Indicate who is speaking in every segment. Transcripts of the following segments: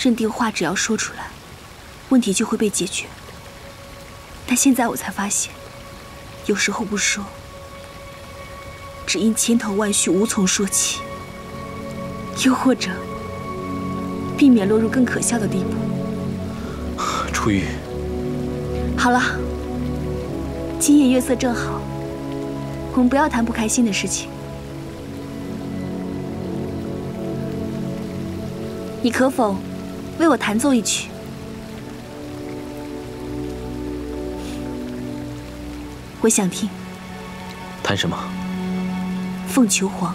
Speaker 1: 认定话只要说出来，问题就会被解决。但现在我才发现，有时候不说，只因千头万绪无从说起，又或者避免落入更可笑的地步。
Speaker 2: 初玉，
Speaker 1: 好了，今夜月色正好，我们不要谈不开心的事情。你可否为我弹奏一曲？我想听。
Speaker 2: 弹什么？
Speaker 1: 凤求凰。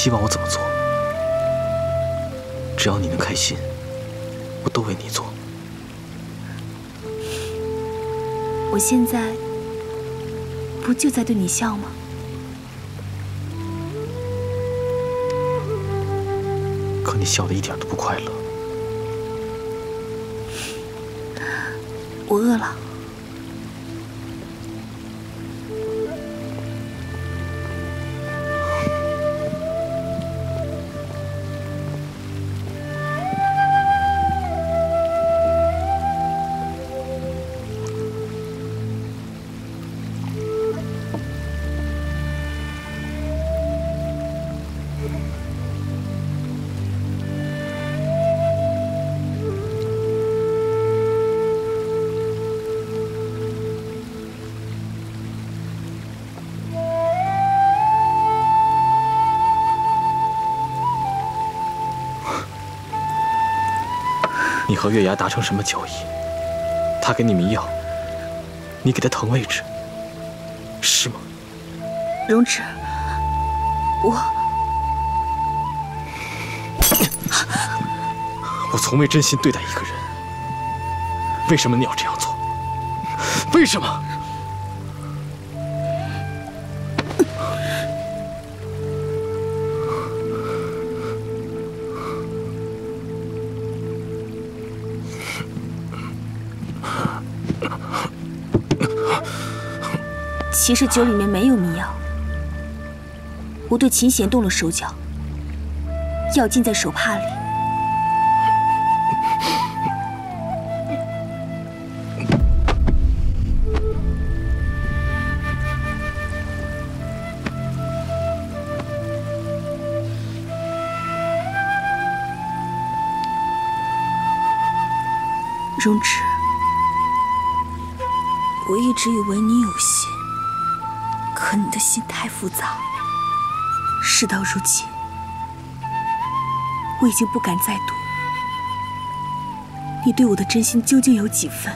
Speaker 2: 希望我怎么做？只要你能开心，我都为你做。
Speaker 1: 我现在不就在对你笑吗？
Speaker 2: 可你笑的一点都不快乐。
Speaker 1: 我饿了。
Speaker 2: 和月牙达成什么交易？他给你迷药，你给他腾位置，是吗？
Speaker 1: 容止，我
Speaker 2: 我从未真心对待一个人，为什么你要这样做？为什么？
Speaker 1: 其实酒里面没有迷药，我对琴弦动了手脚，药浸在手帕里。荣止，我一直以为你有心。可你的心太复杂，事到如今，我已经不敢再赌。你对我的真心究竟有几分？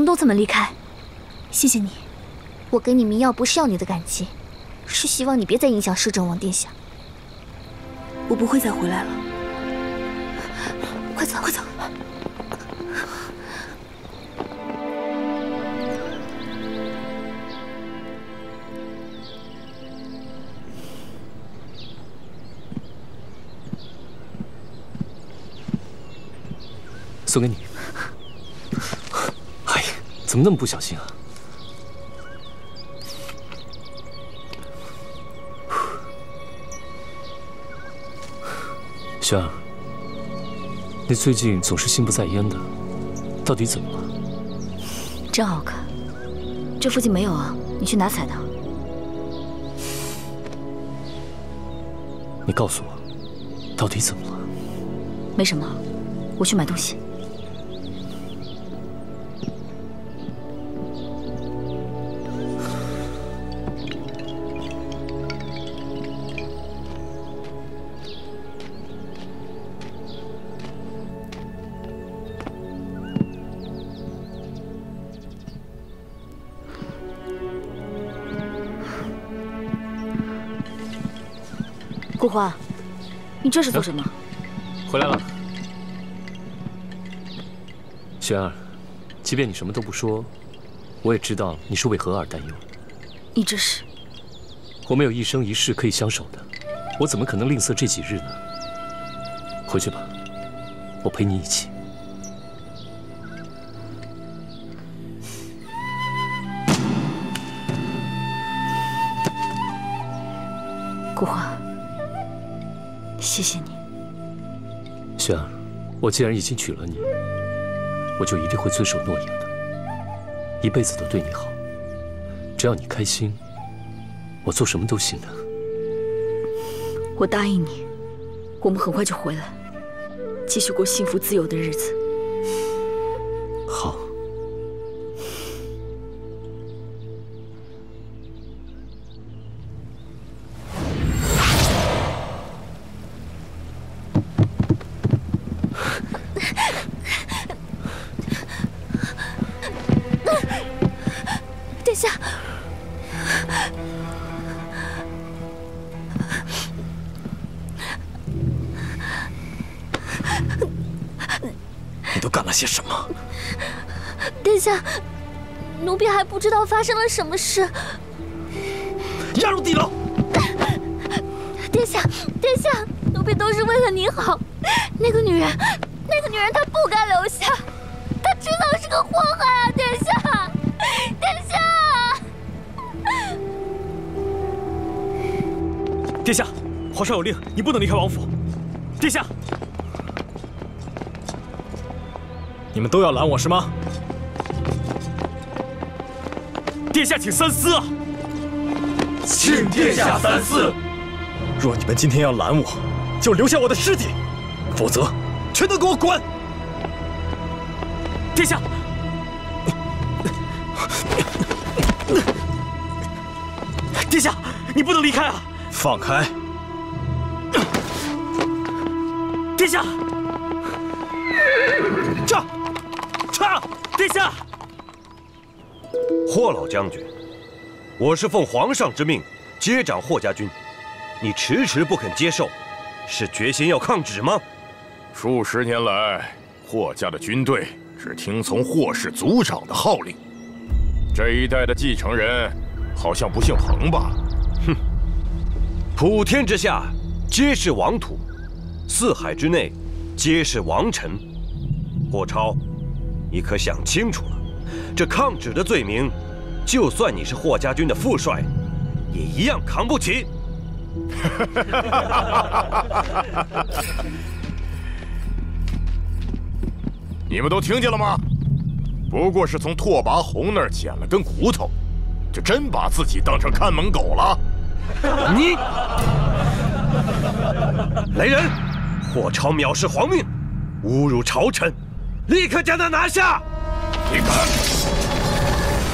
Speaker 3: 从东侧门离开。
Speaker 1: 谢谢你。
Speaker 3: 我给你迷药不是要你的感激，是希望你别再影响摄政王殿下。
Speaker 1: 我不会再回来了。
Speaker 3: 快走，快走！
Speaker 4: 送给你。怎么那么不小心啊？轩儿，你最近总是心不在焉的，到底怎么了？
Speaker 3: 真好看，这附近没有啊，你去哪采的？
Speaker 4: 你告诉我，到底怎么了？
Speaker 3: 没什么，我去买东西。顾欢，你这是做什么？
Speaker 4: 回来了，轩儿，即便你什么都不说，我也知道你是为何而担忧。
Speaker 3: 你这是？
Speaker 4: 我们有一生一世可以相守的，我怎么可能吝啬这几日呢？回去吧，我陪你一起。
Speaker 3: 谢谢你，
Speaker 4: 雪儿。我既然已经娶了你，我就一定会遵守诺言的，一辈子都对你好。只要你开心，我做什么都行的。
Speaker 3: 我答应你，我们很快就回来，继续过幸福自由的日子。不知道发生了什么事，
Speaker 2: 押入地牢。
Speaker 3: 殿下，殿下，奴婢都是为了您好。那个女人，那个女人，她不该留下，她迟早是个祸害啊！殿下，殿
Speaker 2: 下，殿下，皇上有令，你不能离开王府。殿下，你们都要拦我是吗？殿下，请三思啊！
Speaker 5: 请殿下三思。
Speaker 2: 若你们今天要拦我，就留下我的尸体，否则全都给我滚！殿下，殿下，你不能离开啊！放开！殿下，撤！撤！殿下。
Speaker 5: 霍老将军，我是奉皇上之命接掌霍家军，你迟迟不肯接受，是决心要抗旨吗？
Speaker 6: 数十年来，霍家的军队只听从霍氏族长的号令。这一代的继承人好像不姓彭吧？
Speaker 5: 哼，普天之下皆是王土，四海之内皆是王臣。霍超，你可想清楚了？这抗旨的罪名，就算你是霍家军的副帅，也一样扛不起。
Speaker 6: 你们都听见了吗？不过是从拓跋宏那儿捡了根骨头，就真把自己当成看门狗了？
Speaker 5: 你，来人！霍超藐视皇命，侮辱朝臣，立刻将他拿下！
Speaker 6: 你敢！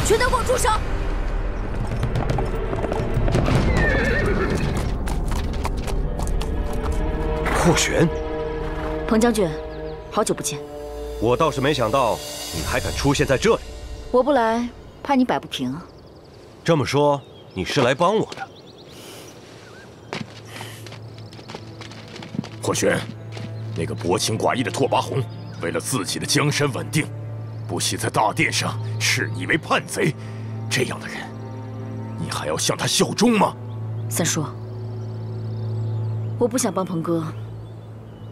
Speaker 3: 全都给我住手！
Speaker 5: 霍玄，
Speaker 3: 彭将军，好久不见。
Speaker 5: 我倒是没想到你还敢出现在这里。
Speaker 7: 我不来，怕你摆不平啊。
Speaker 5: 这么说，你是来帮我的？
Speaker 6: 霍玄，那个薄情寡义的拓跋宏，为了自己的江山稳定，不惜在大殿上视你为叛贼。这样的人，你还要向他效忠吗？
Speaker 7: 三叔，我不想帮鹏哥，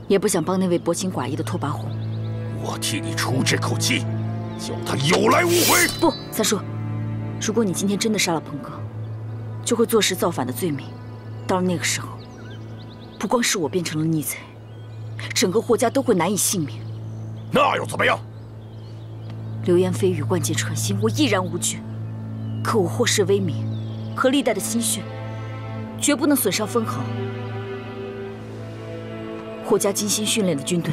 Speaker 7: 也不想帮那位薄情寡义的拓跋宏。
Speaker 6: 我替你出这口气，叫他有来无回。
Speaker 7: 不，三叔，如果你今天真的杀了鹏哥，就会坐实造反的罪名。到了那个时候，不光是我变成了逆贼，整个霍家都会难以幸免。
Speaker 6: 那又怎么样？
Speaker 7: 流言蜚语，万箭穿心，我毅然无惧。可我霍氏威名和历代的心血，绝不能损伤分毫。霍家精心训练的军队，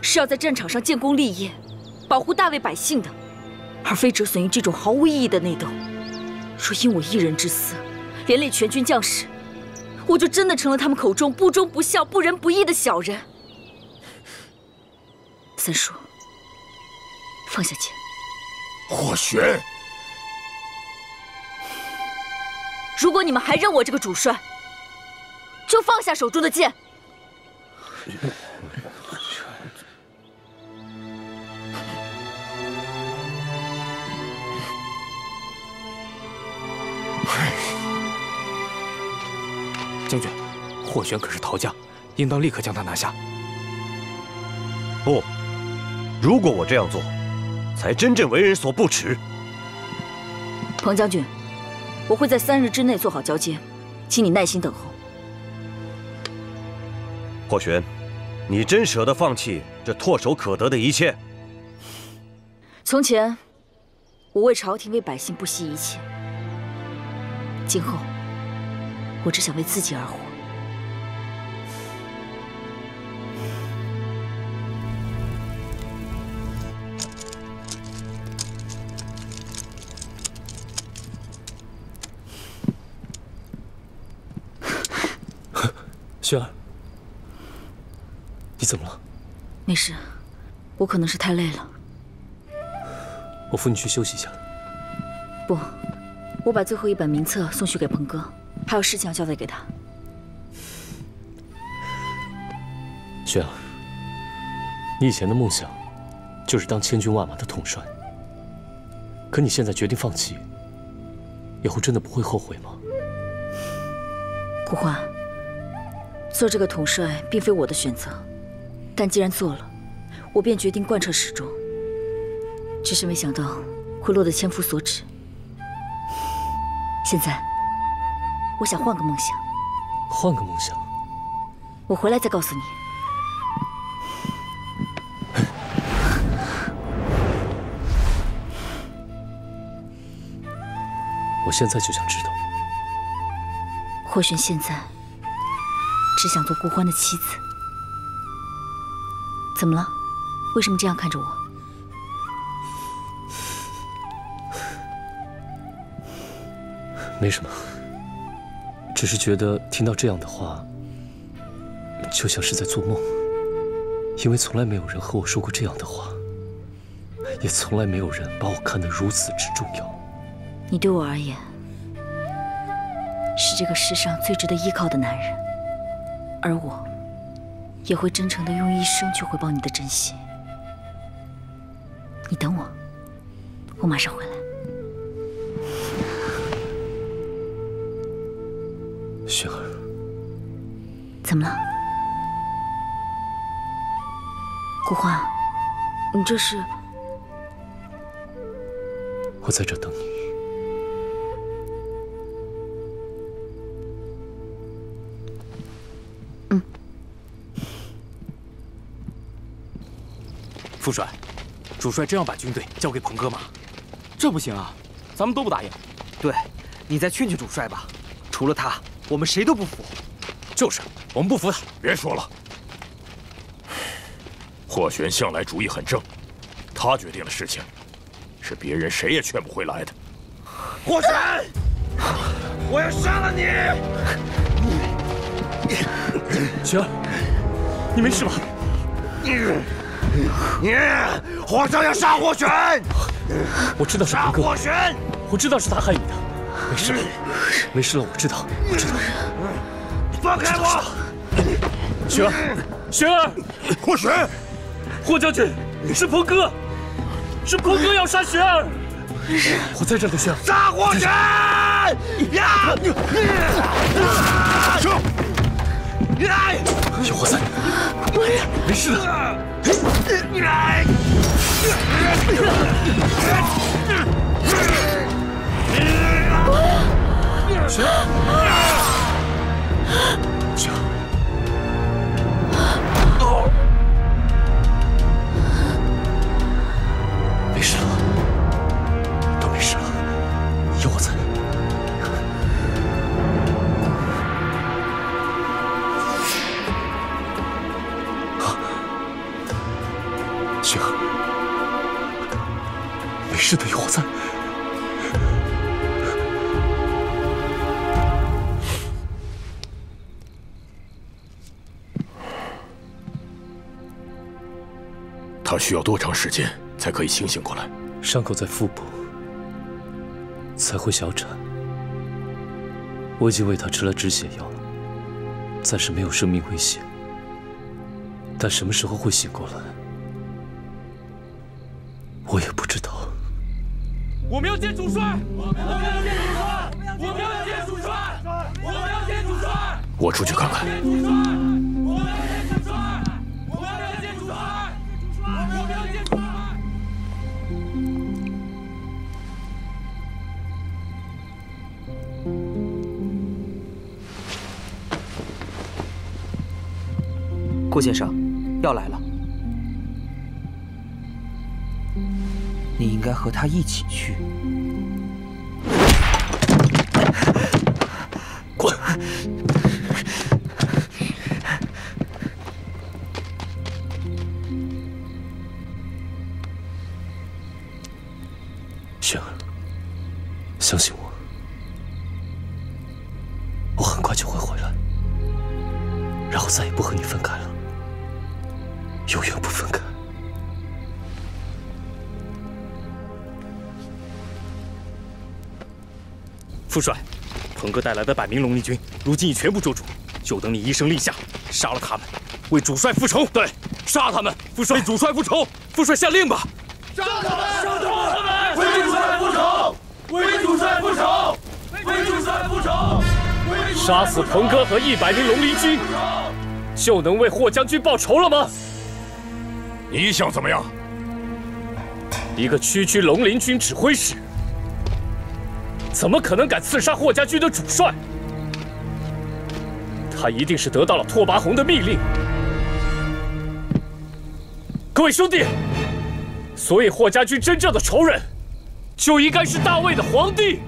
Speaker 7: 是要在战场上建功立业，保护大魏百姓的，而非折损于这种毫无意义的内斗。若因我一人之私，连累全军将士，我就真的成了他们口中不忠不孝、不仁不义的小人。三叔，放下剑。
Speaker 6: 霍玄，
Speaker 7: 如果你们还认我这个主帅，就放下手中的剑。
Speaker 8: 将军，霍玄可是逃将，应当立刻将他拿下。
Speaker 5: 不，如果我这样做，才真正为人所不齿。
Speaker 7: 彭将军，我会在三日之内做好交接，请你耐心等候。
Speaker 5: 霍玄，你真舍得放弃这唾手可得的一切？
Speaker 7: 从前，我为朝廷、为百姓不惜一切。今后，我只想为自己而活。
Speaker 4: 轩儿，你怎么了？
Speaker 7: 没事，我可能是太累了。
Speaker 4: 我扶你去休息一下。
Speaker 7: 不，我把最后一本名册送去给鹏哥，还有事情要交代给他。
Speaker 4: 轩儿，你以前的梦想就是当千军万马的统帅，可你现在决定放弃，以后真的不会后悔吗？
Speaker 7: 顾欢，做这个统帅并非我的选择，但既然做了，我便决定贯彻始终。只是没想到会落得千夫所指。现在，我想换个梦想。
Speaker 4: 换个梦想？
Speaker 7: 我回来再告诉你。
Speaker 4: 我现在就想知道。
Speaker 7: 霍玄现在只想做顾欢的妻子，怎么了？为什么这样看着我？
Speaker 4: 没什么，只是觉得听到这样的话，就像是在做梦，因为从来没有人和我说过这样的话，也从来没有人把我看得如此之重要。
Speaker 7: 你对我而言，是这个世上最值得依靠的男人，而我，也会真诚的用一生去回报你的真心。你等我，我马上回来。
Speaker 4: 雪儿，
Speaker 7: 怎么了？顾欢，你这是？
Speaker 4: 我在这等你。
Speaker 8: 副帅，主帅真要把军队交给鹏哥吗？
Speaker 9: 这不行啊，咱们都不答应。
Speaker 10: 对，你再劝劝主帅吧。除了他，我们谁都不服。
Speaker 8: 就是，我们不服他。
Speaker 6: 别说了，霍玄向来主意很正，他决定的事情，是别人谁也劝不回来的。
Speaker 5: 霍玄，我要杀了你！
Speaker 4: 玄儿，你没事吧？
Speaker 5: 你，皇上要杀霍玄！
Speaker 11: 我知道是鹏哥，
Speaker 5: 火神，
Speaker 11: 我知道是他害你的，没事了，没事了，我知道，我知道，
Speaker 5: 放开我！
Speaker 11: 玄儿，玄儿，
Speaker 6: 霍玄，
Speaker 11: 霍将军，是鹏哥，是鹏哥要杀玄儿，我在这里，雪儿，
Speaker 5: 杀霍玄！呀！
Speaker 6: 上！
Speaker 11: 有我在，没事的。雪
Speaker 6: 他需要多长时间才可以清醒过来？
Speaker 11: 伤口在腹部，才会小产。我已经为他吃了止血药，暂时没有生命危险。但什么时候会醒过来，我也不知道。
Speaker 8: 我们要见主帅！我们要见主帅！我们要见主帅！我们要见主帅！
Speaker 6: 我出去看看。
Speaker 4: 顾先生，药来了，你应该和他一起去。
Speaker 8: 鹏哥带来的百名龙鳞军，如今已全部捉住，就等你一声令下，杀了他们，为主帅复仇。对，杀他们！副帅，为主帅复仇！副帅下令吧！
Speaker 12: 杀他们！杀他们！为主帅复仇！为主帅复仇！为主帅复仇！
Speaker 11: 杀死鹏哥和一百名龙鳞军，就能为霍将军报仇了吗？
Speaker 6: 你想怎么样？
Speaker 11: 一个区区龙鳞军指挥使，怎么可能敢刺杀霍家军的主帅？他一定是得到了拓跋宏的密令。各位兄弟，所以霍家军真正的仇人，就应该是大魏的皇帝。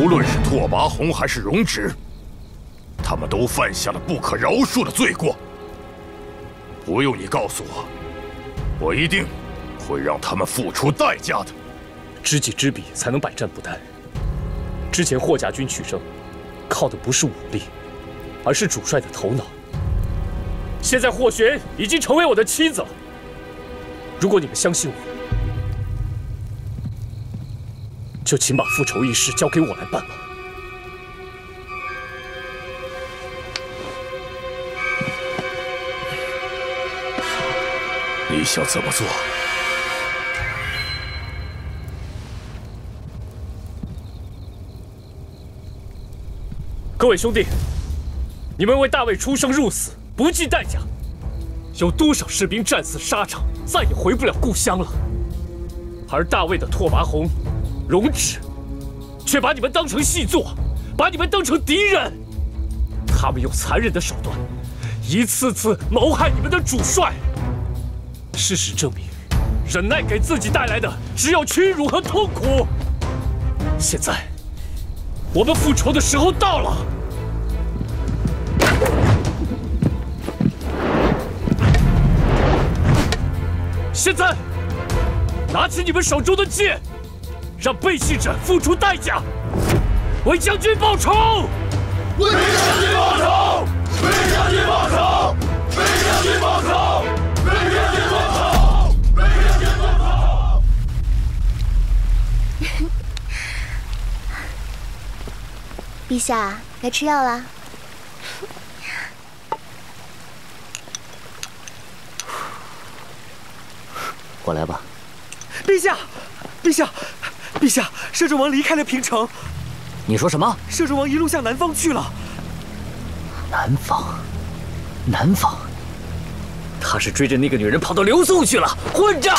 Speaker 6: 无论是拓跋宏还是荣止，他们都犯下了不可饶恕的罪过。不用你告诉我，我一定会让他们付出代价的。
Speaker 11: 知己知彼，才能百战不殆。之前霍家军取胜，靠的不是武力，而是主帅的头脑。现在霍玄已经成为我的妻子了。如果你们相信我，就请把复仇一事交给我来办吧。
Speaker 6: 你想怎么做？
Speaker 11: 各位兄弟，你们为大魏出生入死，不计代价，有多少士兵战死沙场，再也回不了故乡了？而大魏的拓跋宏、荣止，却把你们当成细作，把你们当成敌人。他们用残忍的手段，一次次谋害你们的主帅。事实证明，忍耐给自己带来的只有屈辱和痛苦。现在，我们复仇的时候到了。现在，拿起你们手中的剑，让背信者付出代价，为将军报仇！
Speaker 12: 为将军报仇！为将军报仇！为将军报仇！
Speaker 7: 陛下，该吃药了。
Speaker 13: 我来吧。
Speaker 10: 陛下，陛下，陛下，摄政王离开了平城。
Speaker 13: 你说什么？
Speaker 10: 摄政王一路向南方去了。
Speaker 13: 南方，南方，他是追着那个女人跑到刘宋去了。混账！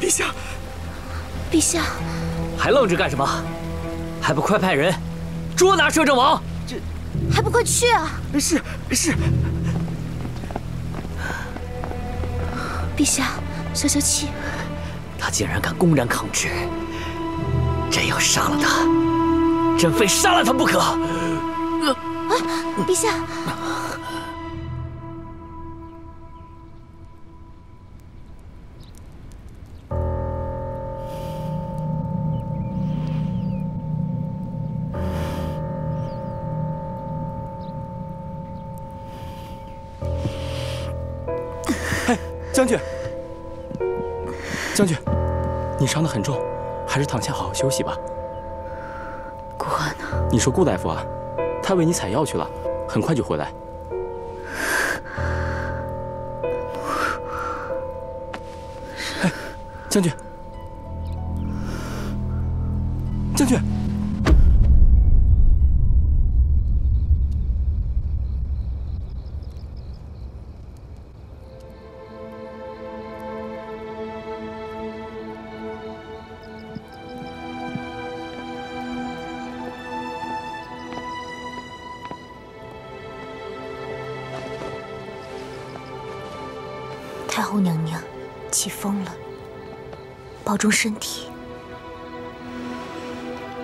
Speaker 10: 陛下，
Speaker 7: 陛下，
Speaker 13: 还愣着干什么？还不快派人捉拿摄政王！
Speaker 10: 这
Speaker 7: 还不快去啊！
Speaker 10: 是是。
Speaker 7: 陛下，消消气。
Speaker 13: 他竟然敢公然抗旨，朕要杀了他，朕非杀了他不可！啊，
Speaker 7: 陛下。
Speaker 8: 你说顾大夫啊，他为你采药去了，很快就回来。哎，将军，
Speaker 14: 重身体。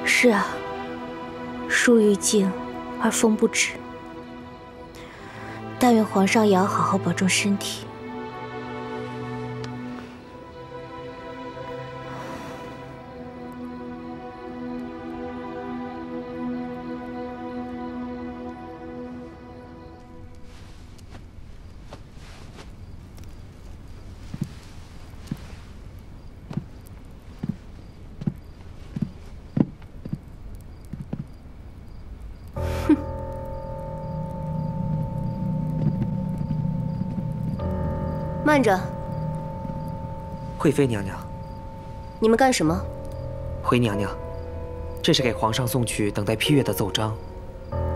Speaker 14: 是啊，树欲静而风不止。但愿皇上也要好好保重身体。
Speaker 10: 惠妃娘娘，
Speaker 15: 你们干什么？
Speaker 10: 回娘娘，这是给皇上送去等待批阅的奏章。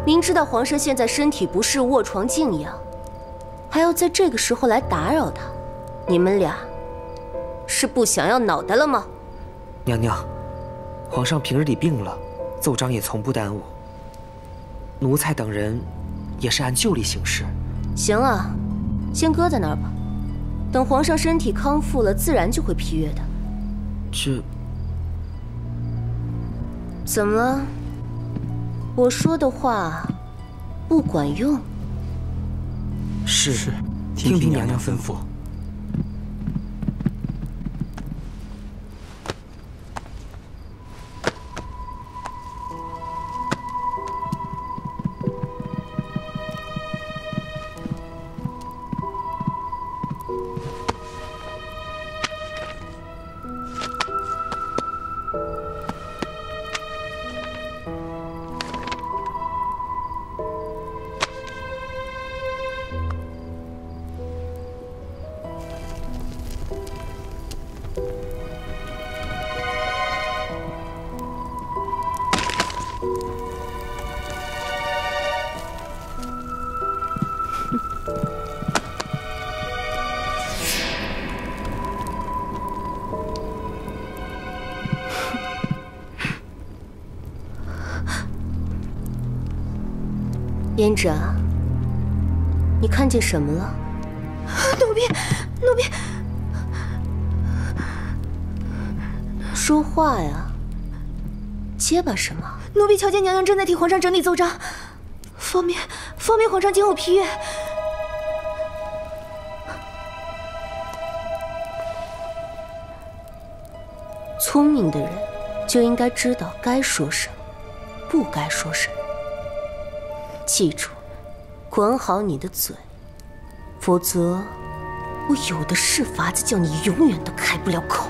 Speaker 15: 明知道皇上现在身体不适，卧床静养，还要在这个时候来打扰他，你们俩是不想要脑袋了吗？
Speaker 10: 娘娘，皇上平日里病了，奏章也从不耽误。奴才等人也是按旧例行事。
Speaker 15: 行啊，先搁在那儿吧。等皇上身体康复了，自然就会批阅的。
Speaker 10: 这
Speaker 15: 怎么了？我说的话不管用？
Speaker 10: 是，
Speaker 8: 听凭娘娘吩咐。
Speaker 15: 胭脂啊，你看见什么了？
Speaker 14: 奴婢，奴婢，
Speaker 15: 说话呀！结巴什么？
Speaker 14: 奴婢瞧见娘娘正在替皇上整理奏章，方便方便皇上今后批阅。
Speaker 15: 聪明的人就应该知道该说什么，不该说什么。记住，管好你的嘴，否则我有的是法子，叫你永远都开不了口。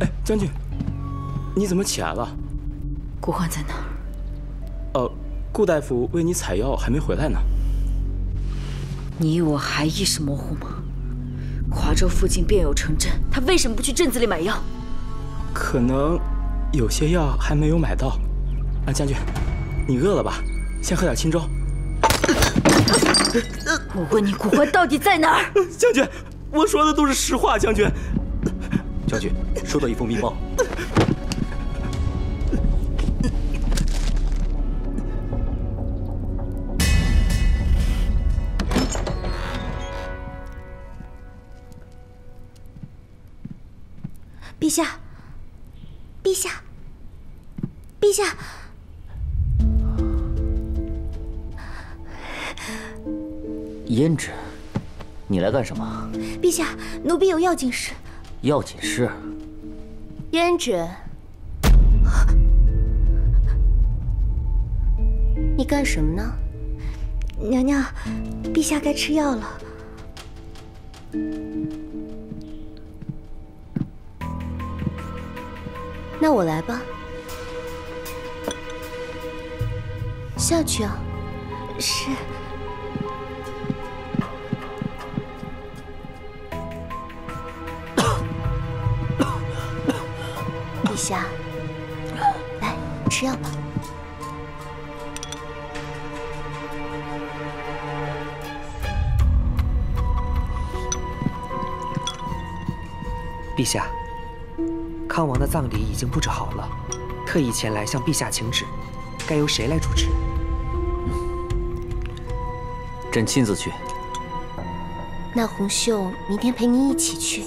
Speaker 8: 哎，将军，你怎么起来了？
Speaker 7: 顾焕在哪儿？
Speaker 8: 呃，顾大夫为你采药，还没回来呢。
Speaker 7: 你我还意识模糊吗？华州附近便有城镇，他为什么不去镇子里买药？
Speaker 8: 可能有些药还没有买到。啊，将军，你饿了吧？先喝点清粥。
Speaker 7: 我问你，古欢到底在哪儿？
Speaker 8: 将军，我说的都是实话，将军。将军，收到一封密报。
Speaker 15: 陛下，陛下，陛下，
Speaker 13: 胭脂，你来干什么？
Speaker 15: 陛下，奴婢有要紧事。
Speaker 13: 要紧事。
Speaker 15: 胭脂，你干什么呢？
Speaker 14: 娘娘，陛下该吃药了。
Speaker 15: 那我来吧。下去啊。
Speaker 14: 是。
Speaker 15: 下，来吃药吧。
Speaker 16: 陛下，康王的葬礼已经布置好了，特意前来向陛下请旨，该由谁来主持？
Speaker 13: 朕亲自去。
Speaker 15: 那红袖明天陪您一起去。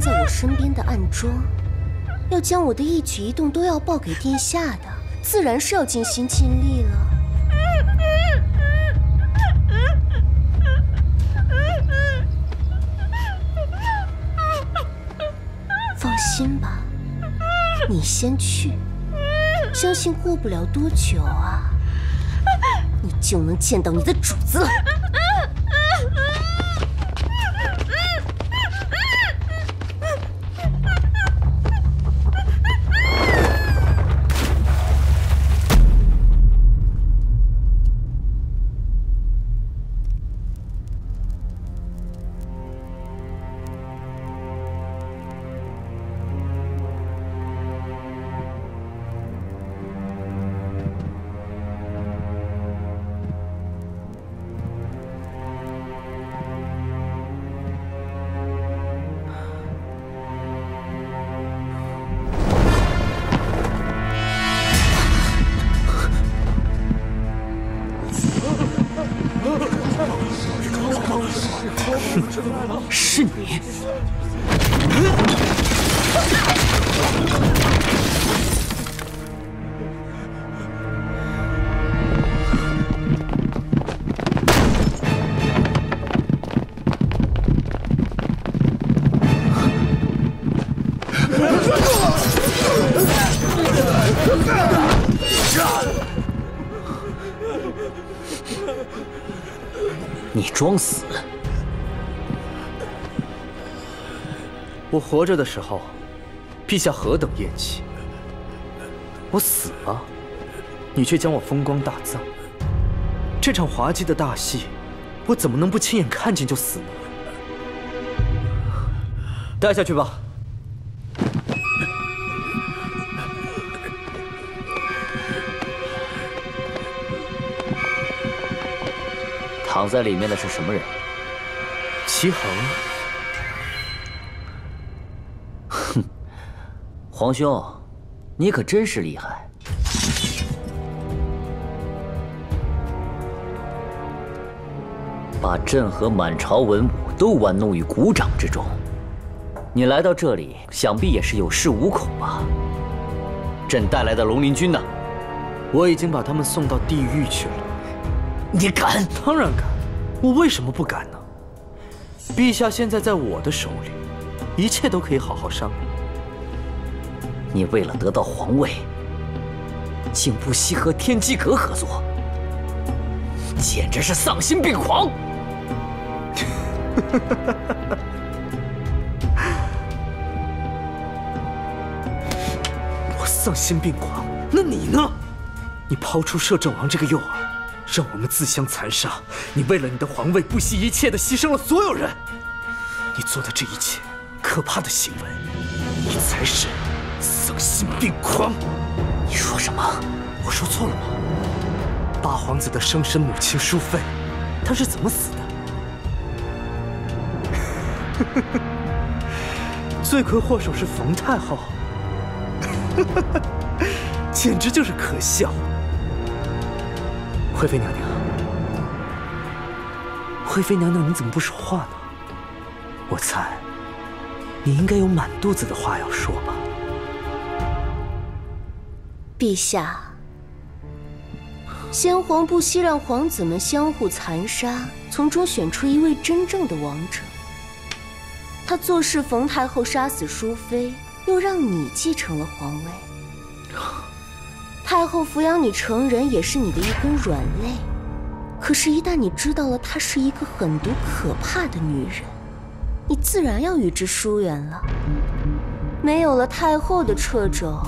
Speaker 15: 在我身边的暗桩，要将我的一举一动都要报给殿下的，自然是要尽心尽力了。放心吧，你先去，相信过不了多久啊，你就能见到你的主子了。
Speaker 13: 装死！
Speaker 10: 我活着的时候，陛下何等厌弃；我死了，你却将我风光大葬。这场滑稽的大戏，我怎么能不亲眼看见就死呢？带下去吧。
Speaker 13: 躺在里面的是什么人？
Speaker 10: 齐恒。
Speaker 13: 哼，皇兄，你可真是厉害。把朕和满朝文武都玩弄于股掌之中，你来到这里，想必也是有恃无恐吧？朕带来的龙鳞军呢？
Speaker 10: 我已经把他们送到地狱去了。
Speaker 13: 你敢？
Speaker 10: 当然敢！我为什么不敢呢？陛下现在在我的手里，一切都可以好好商量。
Speaker 13: 你为了得到皇位，竟不惜和天机阁合作，简直是丧心病狂！
Speaker 10: 我丧心病狂，那你呢？你抛出摄政王这个诱饵，让我们自相残杀。你为了你的皇位，不惜一切的牺牲了所有人。你做的这一切可怕的行为，你才是丧心病狂。
Speaker 13: 你说什么？
Speaker 10: 我说错了吗？八皇子的生身母亲淑妃，她是怎么死的？罪魁祸首是冯太后，简直就是可笑。惠妃娘娘，惠妃娘娘，你怎么不说话呢？我猜你应该有满肚子的话要说吧。
Speaker 15: 陛下，先皇不惜让皇子们相互残杀，从中选出一位真正的王者。他坐视冯太后杀死淑妃，又让你继承了皇位。太后抚养你成人，也是你的一根软肋。可是，一旦你知道了她是一个狠毒可怕的女人，你自然要与之疏远了。没有了太后的掣肘，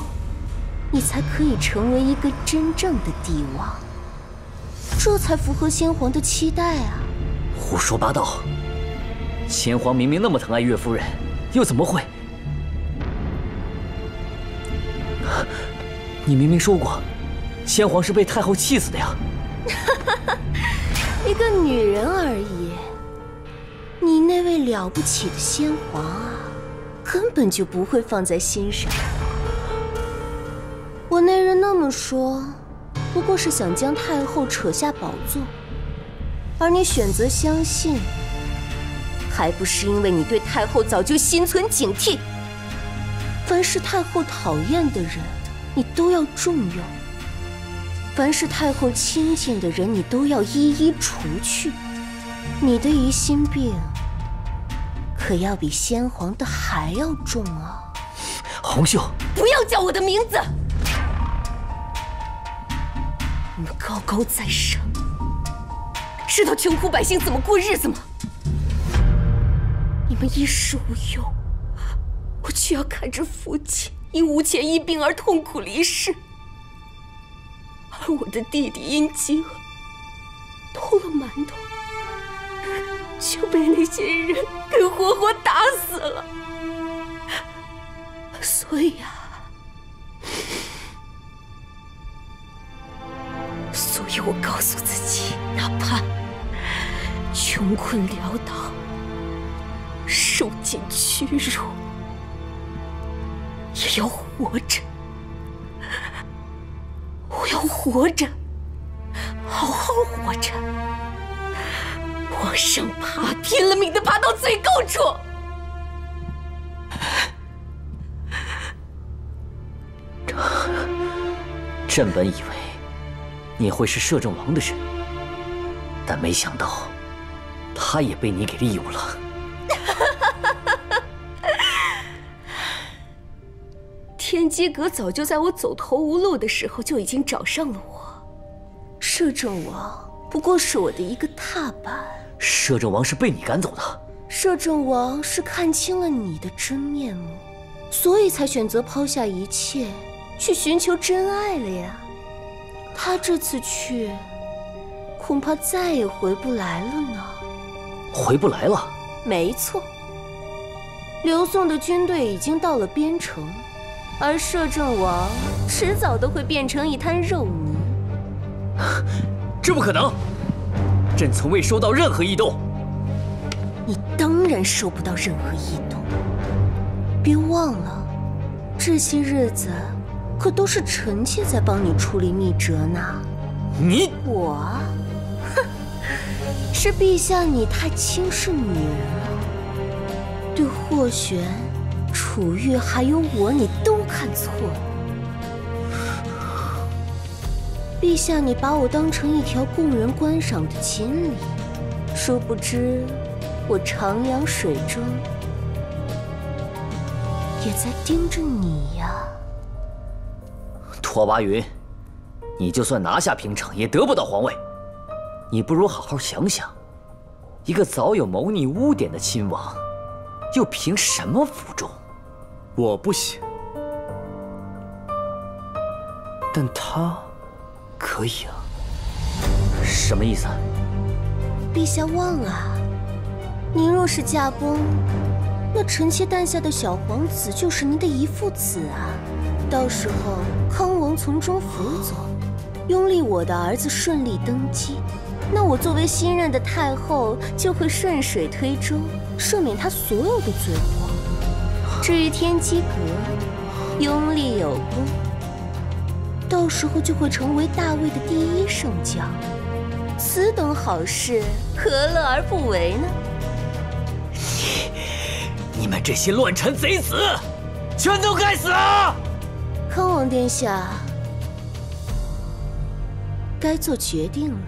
Speaker 15: 你才可以成为一个真正的帝王。这才符合先皇的期待啊！
Speaker 13: 胡说八道。先皇明明那么疼爱岳夫人，又怎么会？你明明说过，先皇是被太后气死的呀！
Speaker 15: 一个女人而已，你那位了不起的先皇啊，根本就不会放在心上。我那人那么说，不过是想将太后扯下宝座，而你选择相信。还不是因为你对太后早就心存警惕，凡是太后讨厌的人，你都要重用；凡是太后亲近的人，你都要一一除去。你的疑心病，可要比先皇的还要重啊！
Speaker 13: 红袖，
Speaker 15: 不要叫我的名字！你们高高在上，知道穷苦百姓怎么过日子吗？你们衣食无忧，我却要看着父亲因无钱医病而痛苦离世，而我的弟弟因饥饿偷了馒头，就被那些人给活活打死了。所以啊，所以我告诉自己，哪怕穷困潦倒。受尽屈辱，也要活着。我要活着，好好活着，往上爬，拼了命的爬到最高处。
Speaker 13: 朕本以为你会是摄政王的人，但没想到他也被你给利用了。
Speaker 15: 天机阁早就在我走投无路的时候就已经找上了我，摄政王不过是我的一个踏板。
Speaker 13: 摄政王是被你赶走的。
Speaker 15: 摄政王是看清了你的真面目，所以才选择抛下一切去寻求真爱了呀。他这次去，恐怕再也回不来了呢。
Speaker 13: 回不来了？
Speaker 15: 没错，刘宋的军队已经到了边城。而摄政王迟早都会变成一滩肉泥，
Speaker 13: 这不可能！朕从未收到任何异动。
Speaker 15: 你当然收不到任何异动。别忘了，这些日子可都是臣妾在帮你处理密折呢。
Speaker 13: 你
Speaker 15: 我啊，哼，是陛下你太轻视女人了，对霍玄、楚玉还有我，你都看错了。陛下，你把我当成一条供人观赏的锦鲤，殊不知我徜徉水中，也在盯着你呀。
Speaker 13: 拓跋云，你就算拿下平城，也得不到皇位。你不如好好想想，一个早有谋逆污点的亲王，又凭什么服众？
Speaker 10: 我不行，但他。可以啊，
Speaker 13: 什么意思？
Speaker 15: 陛下忘了，您若是驾崩，那臣妾诞下的小皇子就是您的遗腹子啊。到时候康王从中辅佐，拥立我的儿子顺利登基，那我作为新任的太后就会顺水推舟，赦免他所有的罪过。至于天机阁，拥立有功。到时候就会成为大魏的第一圣将，此等好事何乐而不为呢？
Speaker 13: 你们这些乱臣贼子，全都该死啊！
Speaker 15: 康王殿下，该做决定了。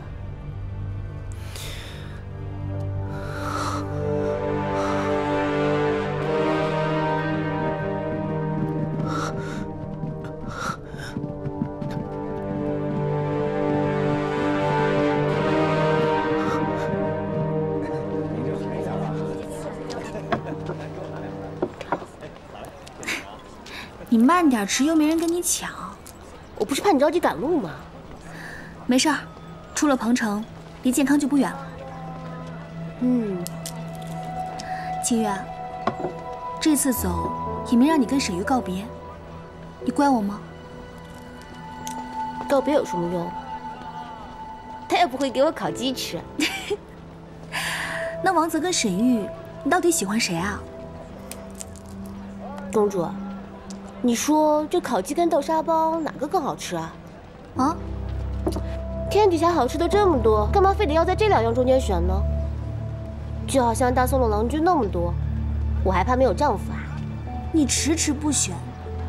Speaker 1: 你慢点吃，又没人跟你抢。
Speaker 15: 我不是怕你着急赶路吗？
Speaker 1: 没事儿，出了彭城，离健康就不远了。
Speaker 15: 嗯，
Speaker 1: 清月，这次走也没让你跟沈玉告别，你怪我吗？
Speaker 15: 告别有什么用？他也不会给我烤鸡吃。
Speaker 1: 那王泽跟沈玉，你到底喜欢谁啊？
Speaker 15: 公主。你说这烤鸡跟豆沙包哪个更好吃啊？
Speaker 1: 啊？
Speaker 15: 天底下好吃的这么多，干嘛非得要在这两样中间选呢？就好像大宋的郎君那么多，我还怕没有丈夫啊？
Speaker 1: 你迟迟不选，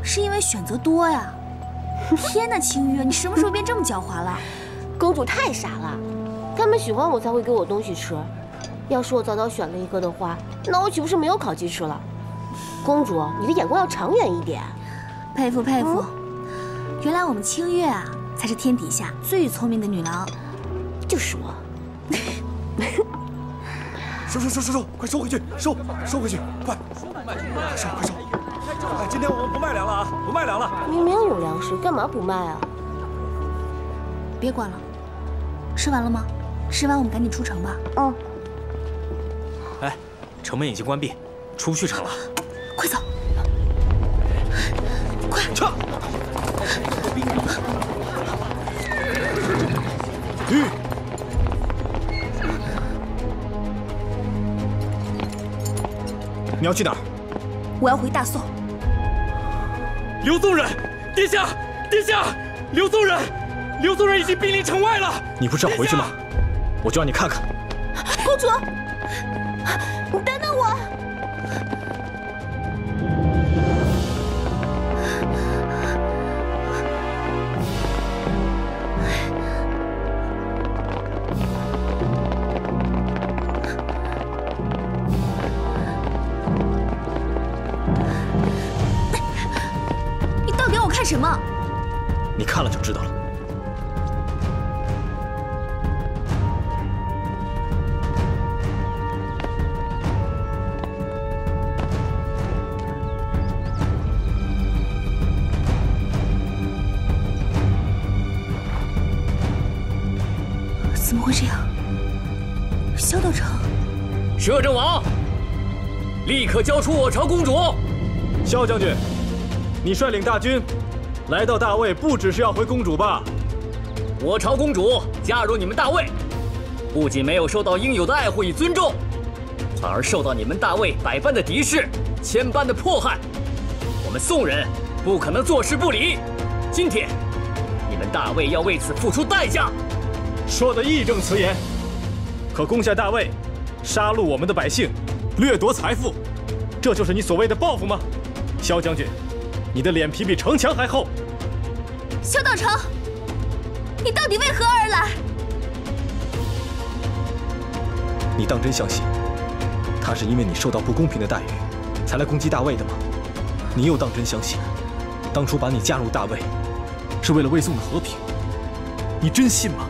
Speaker 1: 是因为选择多呀？天哪，清月，你什么时候变这么狡猾了？
Speaker 15: 公主太傻了，他们喜欢我才会给我东西吃。要是我早早选了一个的话，那我岂不是没有烤鸡吃了？公主，你的眼光要长远一点。
Speaker 1: 佩服佩服，原来我们清月啊，才是天底下最聪明的女郎。
Speaker 15: 就是我。
Speaker 12: 收收收收收，快收回去，收收回去，快，快收快收。哎，今天我们不卖粮了啊，不卖粮了。
Speaker 15: 明明有粮食，干嘛不卖啊？
Speaker 1: 别管了，吃完了吗？吃完我们赶紧出城吧。
Speaker 15: 嗯。
Speaker 8: 哎，城门已经关闭，出不去城了。
Speaker 1: 快走。
Speaker 12: 撤！吁！你要去哪儿？
Speaker 1: 我要回大宋。
Speaker 8: 刘宗仁，殿下，殿下，刘宗仁，刘宗仁已经兵临城外了。
Speaker 2: 你不是要回去吗？我就让你看看。
Speaker 15: 公主，
Speaker 13: 摄政王，立刻交出我朝公主。
Speaker 2: 萧将军，你率领大军。来到大魏，不只是要回公主吧？
Speaker 13: 我朝公主嫁入你们大魏，不仅没有受到应有的爱护与尊重，反而受到你们大魏百般的敌视、千般的迫害。我们宋人不可能坐视不理。今天，你们大魏要为此付出代价。
Speaker 2: 说的义正辞严，可攻下大魏，杀戮我们的百姓，掠夺财富，这就是你所谓的报复吗？萧将军，你的脸皮比城墙还厚。
Speaker 1: 萧道成，你到底为何而来？
Speaker 2: 你当真相信，他是因为你受到不公平的待遇，才来攻击大魏的吗？你又当真相信，当初把你嫁入大魏，是为了魏宋的和平？你真信吗？